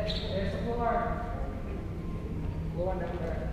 There's the floor. Floor number